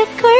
the.